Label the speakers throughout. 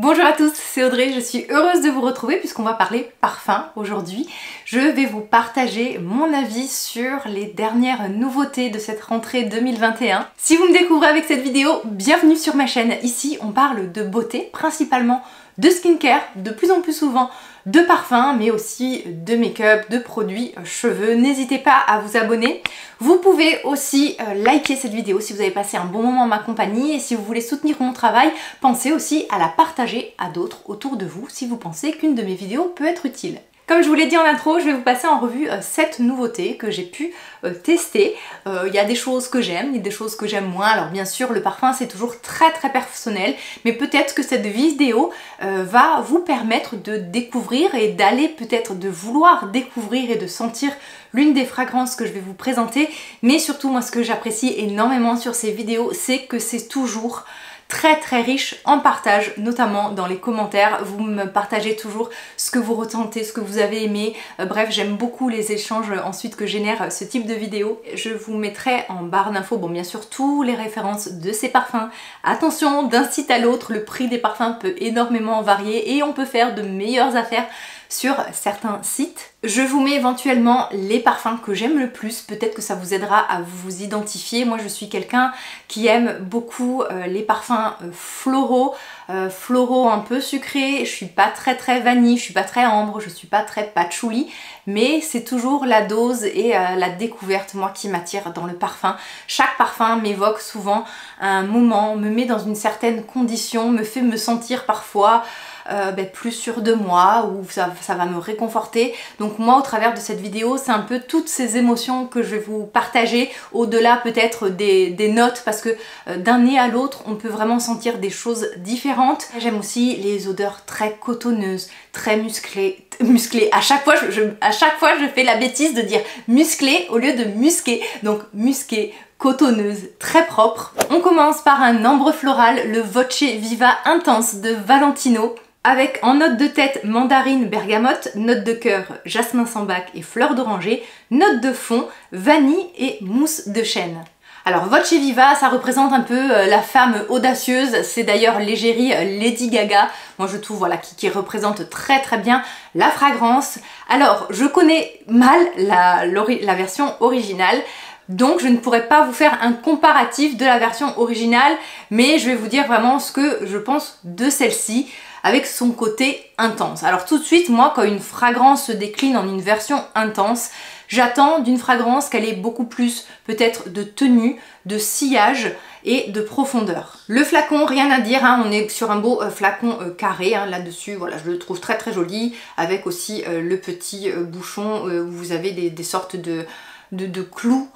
Speaker 1: Bonjour à tous, c'est Audrey, je suis heureuse de vous retrouver puisqu'on va parler parfum aujourd'hui. Je vais vous partager mon avis sur les dernières nouveautés de cette rentrée 2021. Si vous me découvrez avec cette vidéo, bienvenue sur ma chaîne. Ici, on parle de beauté, principalement de skincare, de plus en plus souvent de parfums, mais aussi de make-up, de produits cheveux. N'hésitez pas à vous abonner. Vous pouvez aussi euh, liker cette vidéo si vous avez passé un bon moment en ma compagnie et si vous voulez soutenir mon travail, pensez aussi à la partager à d'autres autour de vous si vous pensez qu'une de mes vidéos peut être utile. Comme je vous l'ai dit en intro, je vais vous passer en revue 7 euh, nouveautés que j'ai pu euh, tester. Euh, il y a des choses que j'aime, il y a des choses que j'aime moins. Alors bien sûr, le parfum c'est toujours très très personnel, mais peut-être que cette vidéo va vous permettre de découvrir et d'aller peut-être de vouloir découvrir et de sentir l'une des fragrances que je vais vous présenter. Mais surtout, moi ce que j'apprécie énormément sur ces vidéos, c'est que c'est toujours très très riche en partage, notamment dans les commentaires. Vous me partagez toujours ce que vous ressentez, ce que vous avez aimé. Euh, bref, j'aime beaucoup les échanges ensuite que génère ce type de vidéo. Je vous mettrai en barre d'infos, bon bien sûr, tous les références de ces parfums. Attention, d'un site à l'autre, le prix des parfums peut énormément varier et on peut faire de meilleures affaires sur certains sites. Je vous mets éventuellement les parfums que j'aime le plus, peut-être que ça vous aidera à vous identifier. Moi je suis quelqu'un qui aime beaucoup euh, les parfums euh, floraux, euh, floraux un peu sucrés, je suis pas très très vanille, je suis pas très ambre, je suis pas très patchouli, mais c'est toujours la dose et la découverte moi qui m'attire dans le parfum. Chaque parfum m'évoque souvent un moment, me met dans une certaine condition, me fait me sentir parfois euh, ben, plus sûr de moi ou ça, va me réconforter. Donc moi au travers de cette vidéo c'est un peu toutes ces émotions que je vais vous partager au-delà peut-être des, notes parce que euh, d'un nez à l'autre on peut vraiment sentir des choses différentes. J'aime aussi les odeurs très cotonneuses, très musclées. musclées. À, chaque fois, je, à chaque fois je fais la bêtise de dire musclé au lieu de musqué. Donc musqué, cotonneuse, très propre. On commence par un ambre floral, le Voce Viva Intense de Valentino avec en note de tête mandarine bergamote, note de cœur jasmin sambac et fleur d'oranger, note de fond vanille et mousse de chêne. Alors Voce Viva, ça représente un peu euh, la femme audacieuse, c'est d'ailleurs l'égérie euh, Lady Gaga, moi je trouve voilà qui, représente très très bien la fragrance. Alors je connais mal la, la version originale, donc je ne pourrais pas vous faire un comparatif de la version originale, mais je vais vous dire vraiment ce que je pense de celle-ci avec son côté intense. Alors tout de suite, moi, quand une fragrance se décline en une version intense, j'attends d'une fragrance qu'elle ait beaucoup plus peut-être de tenue, de sillage et de profondeur. Le flacon, rien à dire, hein, on est sur un beau euh, flacon euh, carré hein, là-dessus, voilà, je le trouve très très joli, avec aussi euh, le petit bouchon où vous avez des, sortes de, de, clous.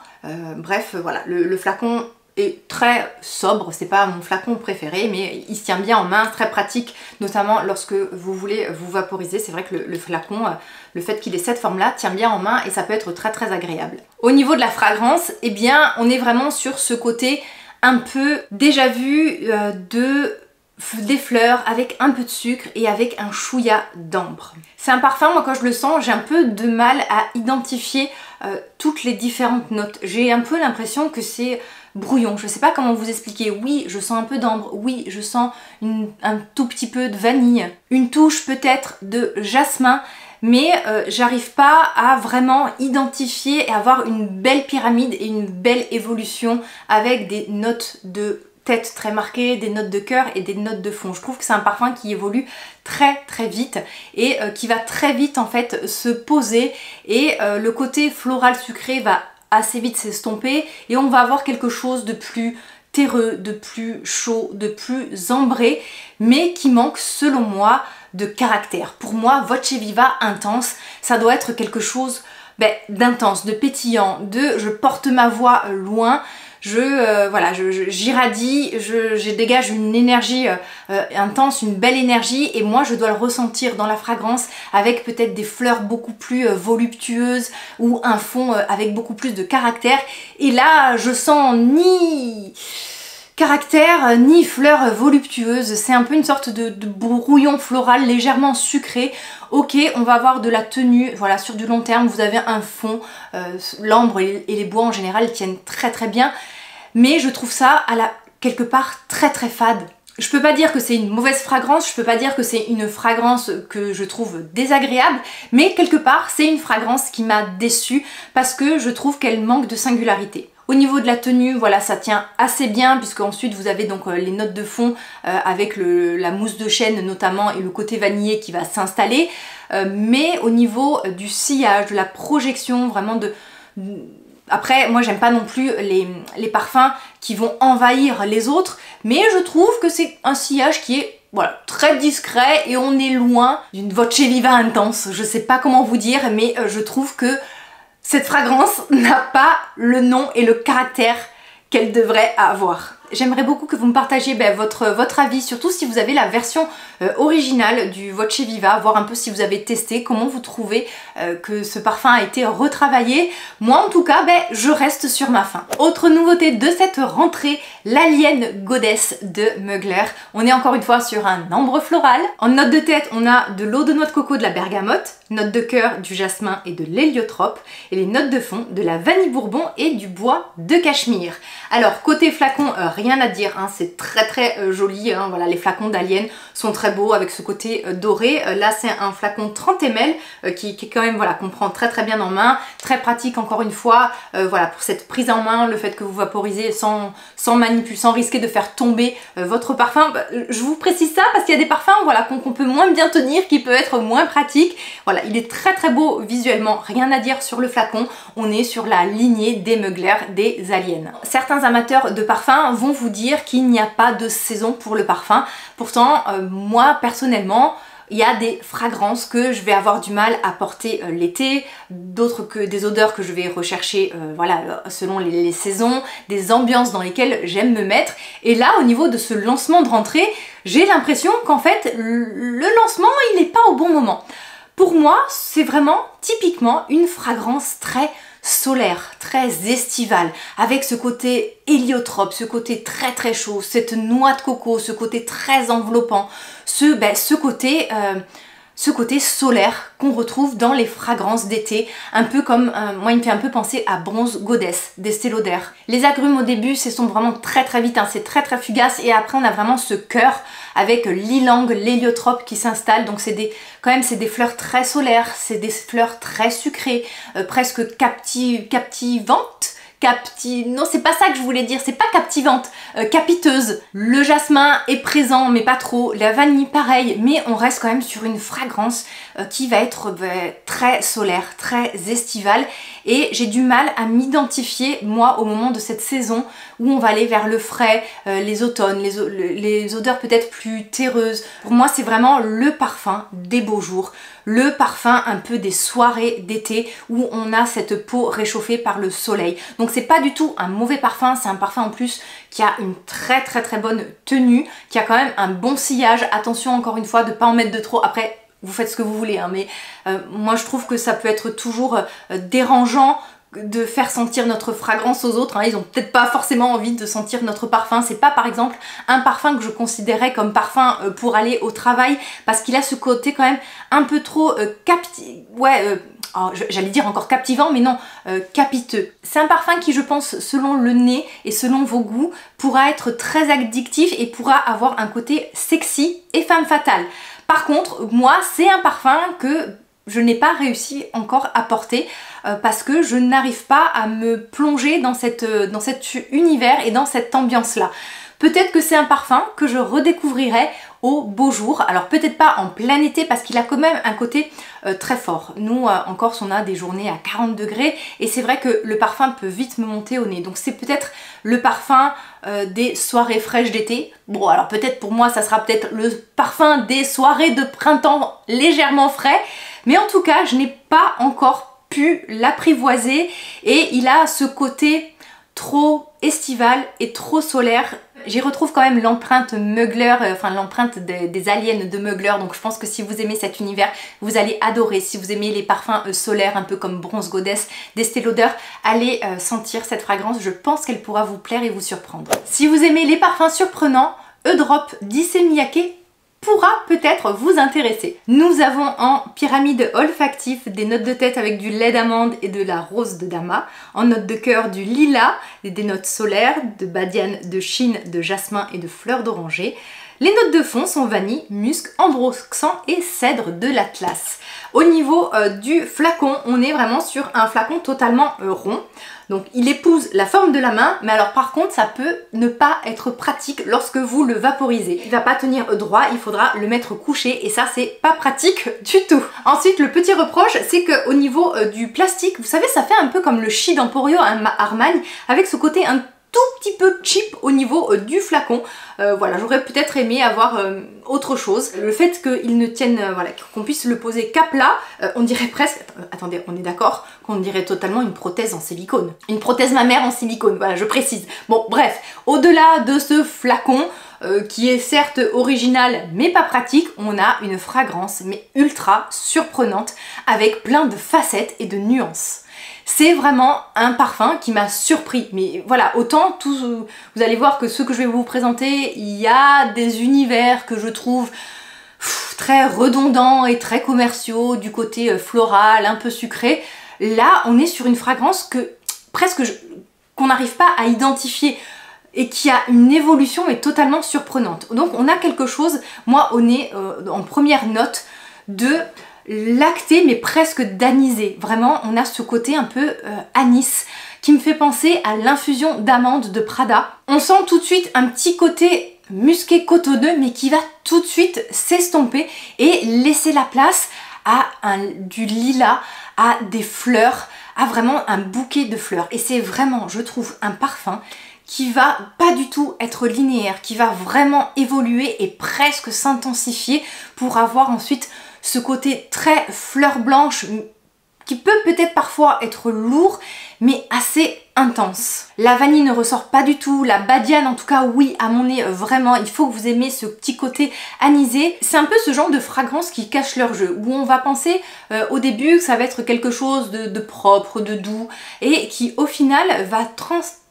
Speaker 1: bref, voilà, le flacon est très sobre, c'est pas mon flacon préféré, mais il se tient bien en main, très pratique, notamment lorsque vous voulez vous vaporiser. C'est vrai que le, flacon, euh, le fait qu'il ait cette forme-là, tient bien en main et ça peut être très très agréable. Au niveau de la fragrance, eh bien, on est vraiment sur ce côté un peu déjà vu euh, de des fleurs avec un peu de sucre et avec un chouïa d'ambre. C'est un parfum, moi quand je le sens, j'ai un peu de mal à identifier euh, toutes les différentes notes. J'ai un peu l'impression que c'est brouillon. Je sais pas comment vous expliquer. Oui, je sens un peu d'ambre. Oui, je sens un tout petit peu de vanille. Une touche peut-être de jasmin. Mais euh, j'arrive pas à vraiment identifier et avoir une belle pyramide et une belle évolution avec des notes de tête très marquées, des notes de cœur et des notes de fond. Je trouve que c'est un parfum qui évolue très très vite et euh, qui va très vite en fait se poser et euh, le côté floral sucré va assez vite s'estomper et on va avoir quelque chose de plus terreux, de plus chaud, de plus ambré, mais qui manque selon moi de caractère. Pour moi, Voce Viva intense, ça doit être quelque chose ben, d'intense, de pétillant, de je porte ma voix loin, je euh, voilà, j'irradie, je, je, dégage une énergie euh, euh, intense, une belle énergie et moi je dois le ressentir dans la fragrance avec peut-être des fleurs beaucoup plus voluptueuses ou un fond avec beaucoup plus de caractère. Et là je sens ni caractère ni fleurs voluptueuses, c'est un peu une sorte de, brouillon floral légèrement sucré. Ok, on va avoir de la tenue, voilà, sur du long terme, vous avez un fond, l'ambre et les bois en général tiennent très très bien, mais je trouve ça à la, quelque part très très fade. je peux pas dire que c'est une mauvaise fragrance, je peux pas dire que c'est une fragrance que je trouve désagréable, mais quelque part c'est une fragrance qui m'a déçue parce que je trouve qu'elle manque de singularité. Au niveau de la tenue, voilà, ça tient assez bien puisque ensuite vous avez donc euh, les notes de fond euh, avec la mousse de chêne notamment et le côté vanillé qui va s'installer. Euh, mais au niveau du sillage, de la projection, vraiment de... Après, moi j'aime pas non plus les, parfums qui vont envahir les autres, mais je trouve que c'est un sillage qui est voilà, très discret et on est loin d'une Voce Viva intense. Je sais pas comment vous dire, mais je trouve que cette fragrance n'a pas le nom et le caractère qu'elle devrait avoir. J'aimerais beaucoup que vous me partagiez ben, votre, votre avis, surtout si vous avez la version euh, originale du Voce Viva, voir un peu si vous avez testé, comment vous trouvez euh, que ce parfum a été retravaillé. Moi en tout cas, ben, je reste sur ma faim. Autre nouveauté de cette rentrée, l'Alien Goddess de Mugler. On est encore une fois sur un ambre floral. En note de tête, on a de l'eau de noix de coco de la bergamote, note de cœur du jasmin et de l'héliotrope, et les notes de fond de la vanille bourbon et du bois de cachemire. Alors côté flacon, euh, rien à dire, hein, c'est très très euh, joli, hein, voilà, les flacons d'Alien sont très beaux avec ce côté euh, doré. Euh, là c'est un flacon 30 ml qui, qui, quand même, voilà, qu'on prend très très bien en main, très pratique encore une fois, voilà, pour cette prise en main, le fait que vous vaporisez sans, sans manipuler, sans risquer de faire tomber votre parfum. Bah, je vous précise ça parce qu'il y a des parfums voilà, qu'on peut moins bien tenir, qui peut être moins pratique. Voilà, il est très très beau visuellement, rien à dire sur le flacon, on est sur la lignée des Mugler, des aliens. Certains amateurs de parfums vous dire qu'il n'y a pas de saison pour le parfum. Pourtant, euh, moi personnellement, il y a des fragrances que je vais avoir du mal à porter euh, l'été, d'autres que des odeurs que je vais rechercher euh, voilà, selon les, saisons, des ambiances dans lesquelles j'aime me mettre. Et là, au niveau de ce lancement de rentrée, j'ai l'impression qu'en fait, le lancement, il n'est pas au bon moment. Pour moi, c'est vraiment typiquement une fragrance très solaire, très estival, avec ce côté héliotrope, ce côté très très chaud, cette noix de coco, ce côté très enveloppant, ce, ben, ce côté... Euh, ce côté solaire qu'on retrouve dans les fragrances d'été, un peu comme, euh, moi il me fait un peu penser à Bronze Goddess d'Estée Lauder. Les agrumes au début, ce sont vraiment très très vite, hein, c'est très très fugace et après on a vraiment ce cœur avec l'ilang, l'héliotrope qui s'installe, donc c'est des, quand même c'est des fleurs très solaires, c'est des fleurs très sucrées, euh, presque captivantes Non, c'est pas ça que je voulais dire, c'est pas captivante, euh, capiteuse. Le jasmin est présent, mais pas trop. La vanille, pareil, mais on reste quand même sur une fragrance euh, qui va être bah, très solaire, très estivale. Et j'ai du mal à m'identifier, moi, au moment de cette saison où on va aller vers le frais, euh, les automnes, les odeurs peut-être plus terreuses. Pour moi, c'est vraiment le parfum des beaux jours le parfum un peu des soirées d'été où on a cette peau réchauffée par le soleil. Donc c'est pas du tout un mauvais parfum, c'est un parfum en plus qui a une très très très bonne tenue, qui a quand même un bon sillage. Attention encore une fois de pas en mettre de trop. Après vous faites ce que vous voulez, hein, mais euh, moi je trouve que ça peut être toujours euh, dérangeant de faire sentir notre fragrance aux autres. Hein. Ils ont peut-être pas forcément envie de sentir notre parfum. C'est pas par exemple un parfum que je considérais comme parfum euh, pour aller au travail parce qu'il a ce côté quand même un peu trop euh, capti... Ouais, euh, oh, j'allais dire encore captivant, mais non, capiteux. C'est un parfum qui, je pense, selon le nez et selon vos goûts, pourra être très addictif et pourra avoir un côté sexy et femme fatale. Par contre, moi, c'est un parfum que je n'ai pas réussi encore à porter euh, parce que je n'arrive pas à me plonger dans, euh, dans cet univers et dans cette ambiance-là. Peut-être que c'est un parfum que je redécouvrirai au beau jour. Alors peut-être pas en plein été parce qu'il a quand même un côté euh, très fort. Nous en Corse on a des journées à 40 degrés et c'est vrai que le parfum peut vite me monter au nez. Donc c'est peut-être le parfum des soirées fraîches d'été. Bon alors peut-être pour moi ça sera peut-être le parfum des soirées de printemps légèrement frais. Mais en tout cas je n'ai pas encore pu l'apprivoiser et il a ce côté trop estival et trop solaire. J'y retrouve quand même l'empreinte Mugler, euh, enfin l'empreinte des, aliens de Mugler, donc je pense que si vous aimez cet univers, vous allez adorer. Si vous aimez les parfums euh, solaires, un peu comme Bronze Goddess d'Estée Lauder, allez euh, sentir cette fragrance, je pense qu'elle pourra vous plaire et vous surprendre. Si vous aimez les parfums surprenants, Miyake pourra peut-être vous intéresser. Nous avons en pyramide olfactif des notes de tête avec du lait d'amande et de la rose de dama, en notes de cœur du lilas, des notes solaires, de badiane, de chine, de jasmin et de fleurs d'oranger. Les notes de fond sont vanille, musc, ambroxan et cèdre de l'Atlas. Au niveau euh, du flacon, on est vraiment sur un flacon totalement euh, rond. Donc il épouse la forme de la main, mais alors par contre ça peut ne pas être pratique lorsque vous le vaporisez. Il va pas tenir droit, il faudra le mettre couché et ça c'est pas pratique du tout. Ensuite le petit reproche c'est qu'au niveau euh, du plastique, vous savez ça fait un peu comme le chi d'Emporio Armani avec ce côté un tout petit peu cheap au niveau euh, du flacon. Euh, voilà, j'aurais peut-être aimé avoir euh, autre chose. Le fait qu'il ne tienne, voilà, qu'on puisse le poser cap là, on dirait presque, attendez, on est d'accord, qu'on dirait totalement une prothèse en silicone. Une prothèse mammaire en silicone, voilà, je précise. Bon, bref, au-delà de ce flacon, qui est certes original mais pas pratique, on a une fragrance mais ultra surprenante avec plein de facettes et de nuances. C'est vraiment un parfum qui m'a surpris. Mais voilà, autant tous, vous allez voir que ce que je vais vous présenter, il y a des univers que je trouve très redondants et très commerciaux, du côté euh, floral, un peu sucré. Là, on est sur une fragrance que presque qu'on n'arrive pas à identifier et qui a une évolution mais totalement surprenante. Donc on a quelque chose, moi au nez, euh, en première note, de lacté mais presque d'anisé. Vraiment, on a ce côté un peu euh, anis qui me fait penser à l'infusion d'amande de Prada. On sent tout de suite un petit côté musqué cotonneux mais qui va tout de suite s'estomper et laisser la place à du lilas, à des fleurs, à vraiment un bouquet de fleurs. Et c'est vraiment, je trouve, un parfum qui va pas du tout être linéaire, qui va vraiment évoluer et presque s'intensifier pour avoir ensuite ce côté très fleur blanche qui peut peut-être parfois être lourd mais assez intense. La vanille ne ressort pas du tout, la badiane en tout cas oui à mon nez vraiment, il faut que vous aimez ce petit côté anisé. C'est un peu ce genre de fragrance qui cache leur jeu, où on va penser euh, au début que ça va être quelque chose de, propre, de doux et qui au final va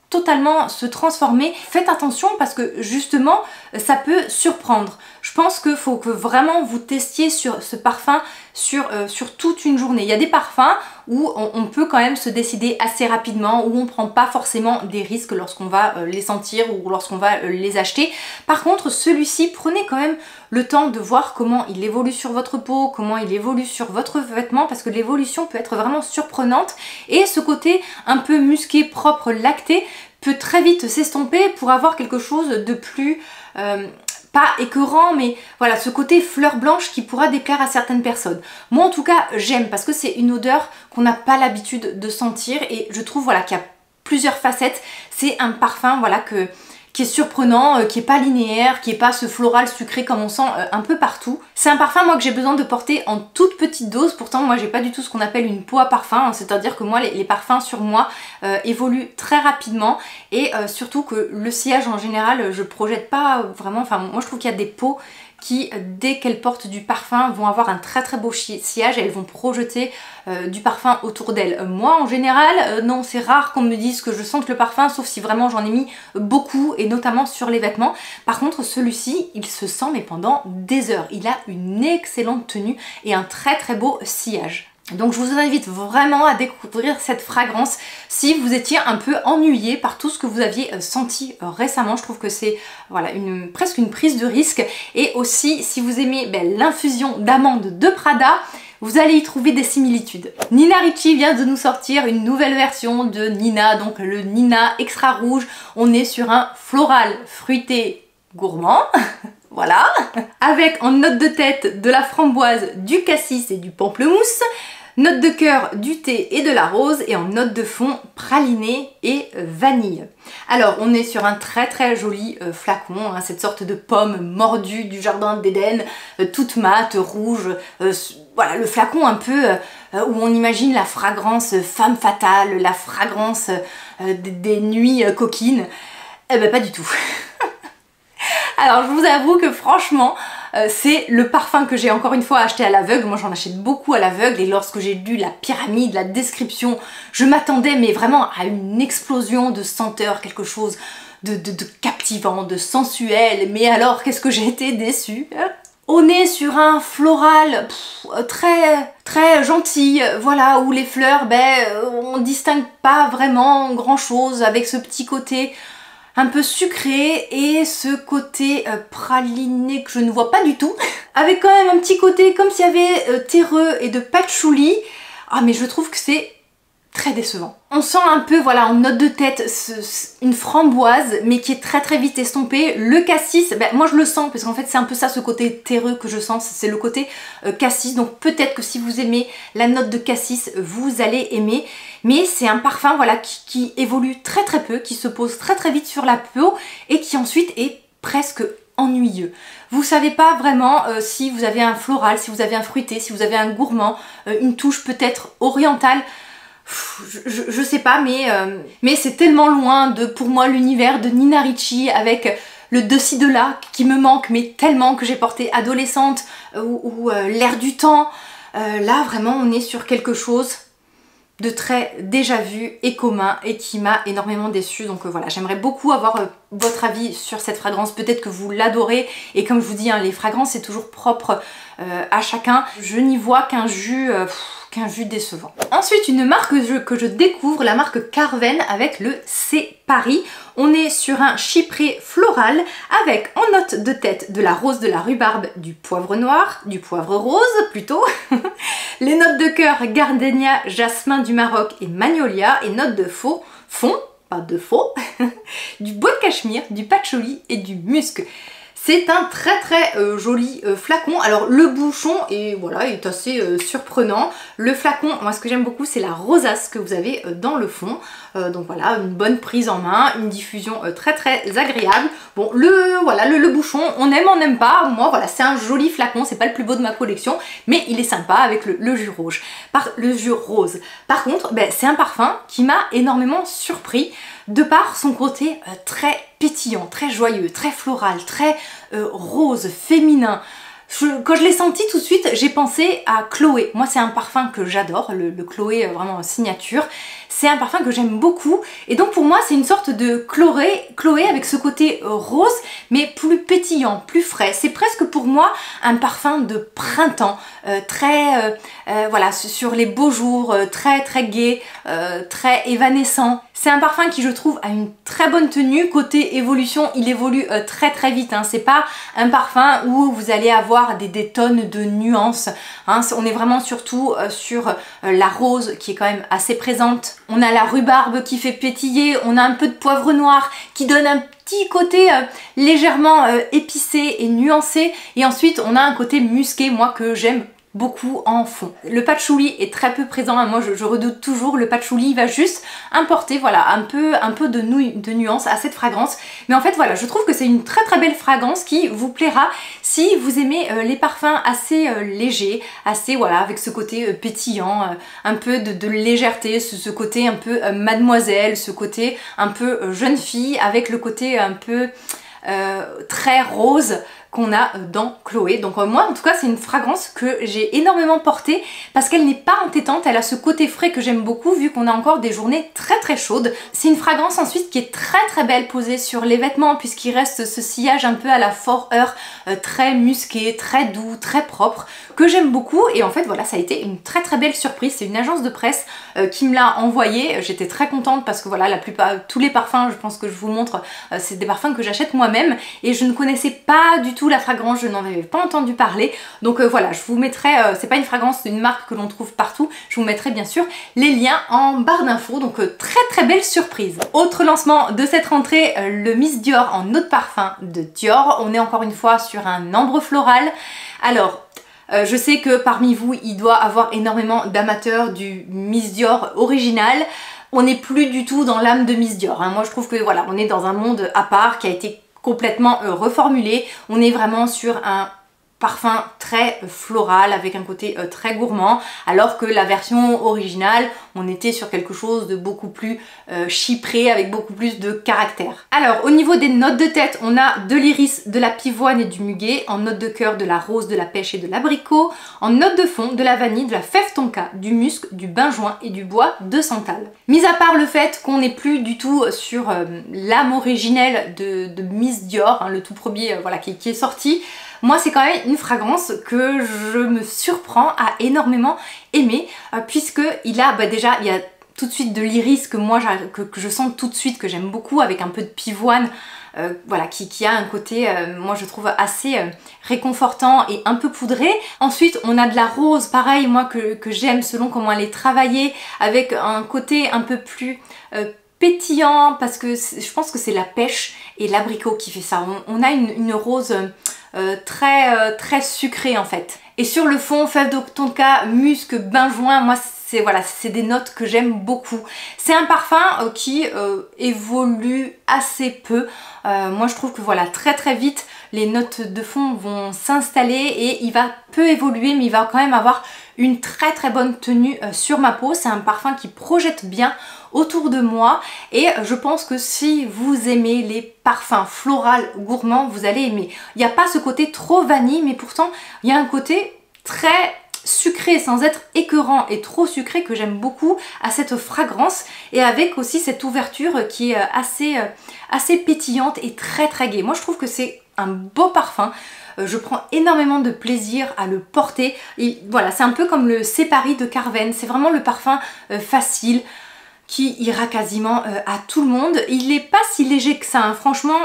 Speaker 1: totalement se transformer. Faites attention parce que justement ça peut surprendre. Je pense qu'il faut que vraiment vous testiez sur ce parfum sur, euh, sur toute une journée. Il y a des parfums où on, peut quand même se décider assez rapidement, où on ne prend pas forcément des risques lorsqu'on va euh, les sentir ou lorsqu'on va euh, les acheter. Par contre, celui-ci, prenez quand même le temps de voir comment il évolue sur votre peau, comment il évolue sur votre vêtement, parce que l'évolution peut être vraiment surprenante. Et ce côté un peu musqué, propre, lacté, peut très vite s'estomper pour avoir quelque chose de plus pas écœurant, mais voilà, ce côté fleur blanche qui pourra déplaire à certaines personnes. Moi en tout cas, j'aime parce que c'est une odeur qu'on n'a pas l'habitude de sentir et je trouve voilà qu'il y a plusieurs facettes. C'est un parfum voilà que qui est surprenant, euh, qui est pas linéaire, qui est pas ce floral sucré comme on sent euh, un peu partout. C'est un parfum moi que j'ai besoin de porter en toute petite dose, pourtant moi j'ai pas du tout ce qu'on appelle une peau à parfum, hein. c'est-à-dire que moi les, parfums sur moi euh, évoluent très rapidement et surtout que le sillage en général je projette pas vraiment, enfin moi je trouve qu'il y a des peaux qui, dès qu'elles portent du parfum, vont avoir un très très beau sillage et elles vont projeter euh, du parfum autour d'elles. Moi, en général, euh, non, c'est rare qu'on me dise que je sente le parfum, sauf si vraiment j'en ai mis beaucoup, et notamment sur les vêtements. Par contre, celui-ci, il se sent mais pendant des heures. Il a une excellente tenue et un très très beau sillage. Donc je vous invite vraiment à découvrir cette fragrance si vous étiez un peu ennuyé par tout ce que vous aviez euh, senti euh, récemment. Je trouve que c'est voilà, presque une prise de risque. Et aussi si vous aimez ben, l'infusion d'amande de Prada, vous allez y trouver des similitudes. Nina Ricci vient de nous sortir une nouvelle version de Nina, donc le Nina Extra Rouge. On est sur un floral fruité gourmand. voilà, avec en note de tête de la framboise, du cassis et du pamplemousse, Note de cœur du thé et de la rose et en note de fond praliné et vanille. Alors on est sur un très très joli euh, flacon, hein, cette sorte de pomme mordue du jardin d'Éden, euh, toute mate, rouge, euh, voilà le flacon un peu où on imagine la fragrance femme fatale, la fragrance des nuits coquines. Eh ben pas du tout. Alors je vous avoue que franchement, euh, c'est le parfum que j'ai encore une fois acheté à l'aveugle. Moi j'en achète beaucoup à l'aveugle et lorsque j'ai lu la pyramide, la description, je m'attendais mais vraiment à une explosion de senteur, quelque chose de, captivant, de sensuel. Mais alors qu'est-ce que j'ai été déçue? On est sur un floral très très gentil, voilà, où les fleurs, ben, on distingue pas vraiment grand chose avec ce petit côté un peu sucré et ce côté euh, praliné que je ne vois pas du tout. Avec quand même un petit côté comme s'il y avait euh, terreux et de patchouli. Ah mais je trouve que c'est très décevant. On sent un peu, voilà, en note de tête, une framboise, mais qui est très très vite estompée. Le cassis, ben, moi je le sens, parce qu'en fait c'est un peu ça, ce côté terreux que je sens, c'est le côté euh, cassis. Donc peut-être que si vous aimez la note de cassis, vous allez aimer. Mais c'est un parfum, voilà, qui, évolue très très peu, qui se pose très très vite sur la peau, et qui ensuite est presque ennuyeux. Vous savez pas vraiment euh, si vous avez un floral, si vous avez un fruité, si vous avez un gourmand, euh, une touche peut-être orientale je, sais pas, mais, euh, mais c'est tellement loin de, pour moi, l'univers de Nina Ricci avec le de de là qui me manque, mais tellement que j'ai porté adolescente euh, ou, euh, l'air du temps. là, vraiment, on est sur quelque chose de très déjà vu et commun et qui m'a énormément déçue. Donc voilà, j'aimerais beaucoup avoir votre avis sur cette fragrance. Peut-être que vous l'adorez et comme je vous dis, hein, les fragrances c'est toujours propre à chacun. Je n'y vois qu'un jus qu'un jus décevant. Ensuite, une marque que je, découvre, la marque Carven avec le C Paris. On est sur un chypré floral avec en note de tête de la rose de la rhubarbe, du poivre noir, du poivre rose plutôt, les notes de cœur gardenia, jasmin du Maroc et magnolia et notes de faux, fond, pas de faux, du bois de cachemire, du patchouli et du musc. C'est un très très euh, joli euh, flacon. Alors le bouchon est, voilà, est assez euh, surprenant. Le flacon, moi ce que j'aime beaucoup c'est la rosace que vous avez dans le fond. donc voilà, une bonne prise en main, une diffusion très très agréable. Bon, le voilà, le, bouchon, on aime, on n'aime pas. Moi voilà, c'est un joli flacon, c'est pas le plus beau de ma collection, mais il est sympa avec le, jus rouge. Le jus rose. Par contre, ben, c'est un parfum qui m'a énormément surpris de par son côté très pétillant, très joyeux, très floral, très euh, rose, féminin. quand je l'ai senti tout de suite, j'ai pensé à Chloé. Moi, c'est un parfum que j'adore, le, Chloé euh, vraiment signature. C'est un parfum que j'aime beaucoup et donc pour moi c'est une sorte de Chloé, Chloé avec ce côté euh, rose mais plus pétillant, plus frais. C'est presque pour moi un parfum de printemps, euh, très euh, voilà sur les beaux jours, très très gai, très évanescent. C'est un parfum qui je trouve a une très bonne tenue. Côté évolution, il évolue très très vite. Hein. C'est pas un parfum où vous allez avoir des, des tonnes de nuances. Hein. On est vraiment surtout sur la rose qui est quand même assez présente on a la rhubarbe qui fait pétiller, on a un peu de poivre noir qui donne un petit côté euh, légèrement euh, épicé et nuancé. Et ensuite, on a un côté musqué, moi, que j'aime beaucoup en fond. Le patchouli est très peu présent, hein. moi je, redoute toujours, le patchouli va juste importer voilà un peu, un peu de, de nuance à cette fragrance. Mais en fait voilà, je trouve que c'est une très très belle fragrance qui vous plaira si vous aimez euh, les parfums assez euh, légers, assez voilà avec ce côté euh, pétillant, un peu de, légèreté, ce, côté un peu mademoiselle, ce côté un peu jeune fille avec le côté un peu très rose qu'on a dans Chloé. Donc euh, moi en tout cas c'est une fragrance que j'ai énormément portée parce qu'elle n'est pas entêtante, elle a ce côté frais que j'aime beaucoup vu qu'on a encore des journées très très chaudes. C'est une fragrance ensuite qui est très très belle posée sur les vêtements puisqu'il reste ce sillage un peu à la Forever euh, très musqué, très doux, très propre que j'aime beaucoup et en fait voilà ça a été une très très belle surprise. C'est une agence de presse euh, qui me l'a envoyé. J'étais très contente parce que voilà la plupart, tous les parfums je pense que je vous montre c'est des parfums que j'achète moi-même et je ne connaissais pas du tout la fragrance, je n'en avais pas entendu parler. Donc euh, voilà, je vous mettrai, euh, c'est pas une fragrance, c'est une marque que l'on trouve partout. Je vous mettrai bien sûr les liens en barre d'infos. Donc euh, très très belle surprise. Autre lancement de cette rentrée, le Miss Dior en eau de parfum de Dior. On est encore une fois sur un ambre floral. Alors, je sais que parmi vous, il doit avoir énormément d'amateurs du Miss Dior original. On n'est plus du tout dans l'âme de Miss Dior. Hein. Moi, je trouve que voilà, on est dans un monde à part qui a été complètement euh, reformulé. On est vraiment sur un parfum très floral avec un côté euh, très gourmand alors que la version originale on était sur quelque chose de beaucoup plus euh, chypré avec beaucoup plus de caractère. Alors au niveau des notes de tête on a de l'iris, de la pivoine et du muguet, en note de cœur de la rose, de la pêche et de l'abricot, en note de fond de la vanille, de la fève tonka, du musc, du benjoin et du bois de santal. Mis à part le fait qu'on n'est plus du tout sur euh, l'âme originelle de, Miss Dior, hein, le tout premier voilà, qui est sorti, moi, c'est quand même une fragrance que je me surprends à énormément aimer, euh, puisque il a bah, déjà, il y a tout de suite de l'iris que moi que, je sens tout de suite que j'aime beaucoup avec un peu de pivoine euh, voilà, qui, a un côté, euh, moi je trouve assez euh, réconfortant et un peu poudré. Ensuite, on a de la rose, pareil, moi que, j'aime selon comment elle est travaillée, avec un côté un peu plus pétillant, parce que je pense que c'est la pêche et l'abricot qui fait ça. On, a une, rose très, très sucrée en fait. Et sur le fond, fève de tonka, musc, benjoin, moi c'est voilà, c'est des notes que j'aime beaucoup. C'est un parfum euh, qui euh, évolue assez peu. Euh, moi je trouve que voilà, très très vite, les notes de fond vont s'installer et il va peu évoluer mais il va quand même avoir une très très bonne tenue sur ma peau. C'est un parfum qui projette bien autour de moi et je pense que si vous aimez les parfums floraux gourmands, vous allez aimer. Il n'y a pas ce côté trop vanille mais pourtant il y a un côté très sucré sans être écœurant et trop sucré que j'aime beaucoup à cette fragrance et avec aussi cette ouverture qui est euh, assez, euh, assez pétillante et très très gaie. Moi je trouve que c'est un beau parfum. Euh, je prends énormément de plaisir à le porter. Voilà, c'est un peu comme le Separi de Carven. C'est vraiment le parfum facile qui ira quasiment à tout le monde. Il n'est pas si léger que ça. Hein. Franchement,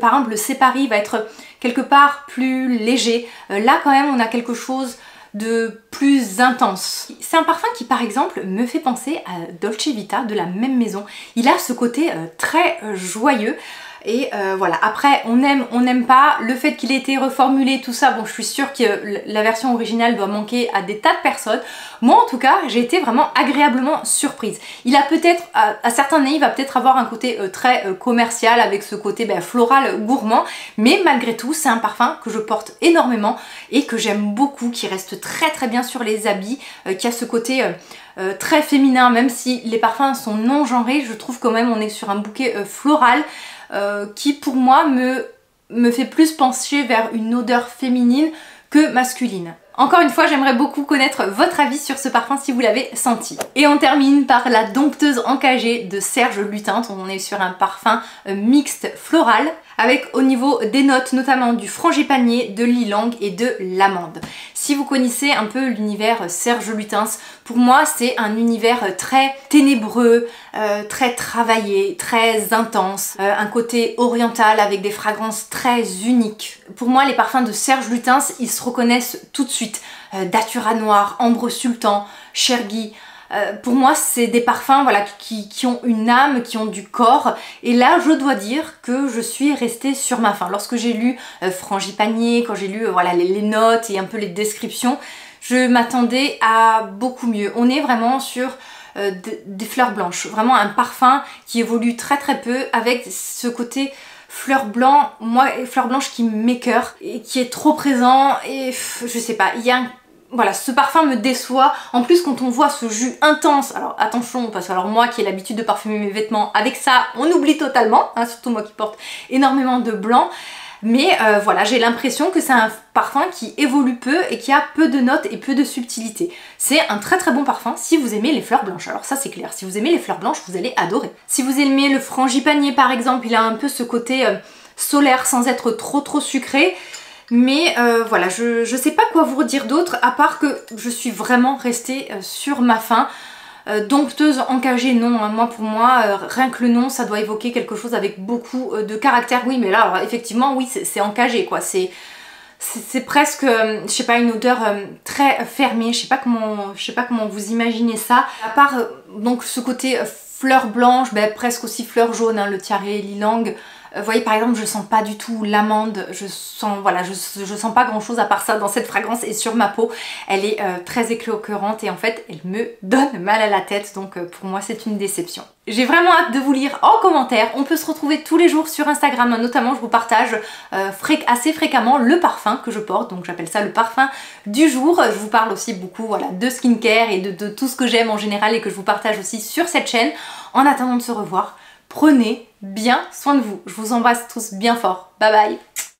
Speaker 1: par exemple, le Separi va être quelque part plus léger. là, quand même, on a quelque chose de plus intense. C'est un parfum qui par exemple me fait penser à Dolce Vita de la même maison. Il a ce côté euh, très euh, joyeux. Et euh, voilà, après on aime, on n'aime pas, le fait qu'il ait été reformulé, tout ça, bon je suis sûre que la version originale doit manquer à des tas de personnes. Moi en tout cas, j'ai été vraiment agréablement surprise. Il a peut-être, à, certains nez, il va peut-être avoir un côté euh, très euh, commercial avec ce côté ben, floral gourmand, mais malgré tout c'est un parfum que je porte énormément et que j'aime beaucoup, qui reste très très bien sur les habits, qui a ce côté... très féminin, même si les parfums sont non genrés, je trouve quand même on est sur un bouquet floral euh, qui pour moi me, me fait plus pencher vers une odeur féminine que masculine. Encore une fois, j'aimerais beaucoup connaître votre avis sur ce parfum si vous l'avez senti. Et on termine par la dompteuse encagée de Serge Lutin. On est sur un parfum euh, mixte floral avec au niveau des notes notamment du frangipanier, de l'ilang et de l'amande. Si vous connaissez un peu l'univers Serge Lutens, pour moi c'est un univers très ténébreux, euh, très travaillé, très intense, euh, un côté oriental avec des fragrances très uniques. Pour moi les parfums de Serge Lutens, ils se reconnaissent tout de suite. Euh, Datura Noir, Ambre Sultan, Chergui, euh, pour moi, c'est des parfums voilà, qui, ont une âme, qui ont du corps. Et là, je dois dire que je suis restée sur ma faim. Lorsque j'ai lu euh, Frangipanier, quand j'ai lu euh, voilà, les, notes et un peu les descriptions, je m'attendais à beaucoup mieux. On est vraiment sur des fleurs blanches. Vraiment un parfum qui évolue très très peu avec ce côté fleur blanc, moi, fleur blanche qui m'écœure et qui est trop présent et je sais pas, il y a un voilà, ce parfum me déçoit. En plus, quand on voit ce jus intense, alors attention, parce que alors moi qui ai l'habitude de parfumer mes vêtements, avec ça, on oublie totalement, hein, surtout moi qui porte énormément de blanc. Mais euh, voilà, j'ai l'impression que c'est un parfum qui évolue peu et qui a peu de notes et peu de subtilité. C'est un très très bon parfum si vous aimez les fleurs blanches. Alors ça c'est clair, si vous aimez les fleurs blanches, vous allez adorer. Si vous aimez le frangipanier par exemple, il a un peu ce côté euh, solaire sans être trop trop sucré. Mais euh, voilà, je, je sais pas quoi vous dire d'autre à part que je suis vraiment restée sur ma faim. Euh, dompteuse encagée, non, hein. moi pour moi, rien que le nom, ça doit évoquer quelque chose avec beaucoup de caractère. Oui, mais là, effectivement, oui, c'est encagé, quoi. C'est c'est presque, je sais pas, une odeur très fermée. Je sais pas comment, je sais pas comment vous imaginez ça. À part donc ce côté fleur blanche, ben, presque aussi fleur jaune, hein, le tiare lilang. Euh, vous voyez par exemple je sens pas du tout l'amande, je sens voilà, je, sens pas grand chose à part ça dans cette fragrance et sur ma peau elle est euh, très éclocurante et en fait elle me donne mal à la tête donc euh, pour moi c'est une déception. J'ai vraiment hâte de vous lire en commentaire, on peut se retrouver tous les jours sur Instagram, notamment je vous partage assez fréquemment le parfum que je porte, donc j'appelle ça le parfum du jour. Je vous parle aussi beaucoup de skincare et de, de tout ce que j'aime en général et que je vous partage aussi sur cette chaîne. En attendant de se revoir, prenez bien soin de vous. Je vous embrasse tous bien fort. Bye bye